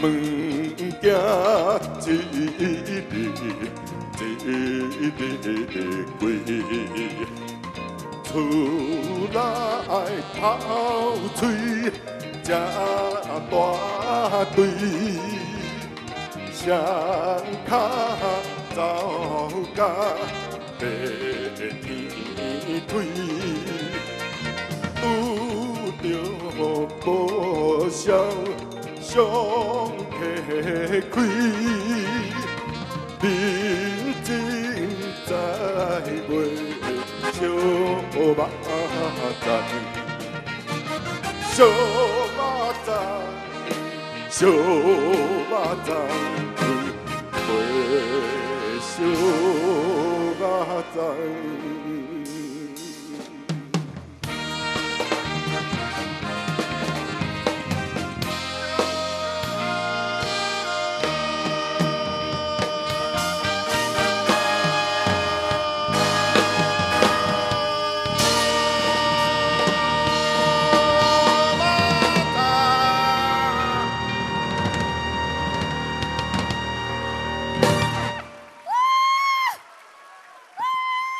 物件一日一日贵，厝内头水这大堆，双脚走甲白天腿，拄着无少。上客开，明镜在袂小目睭，小目睭，小目睭，会小目睭。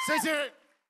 谢谢。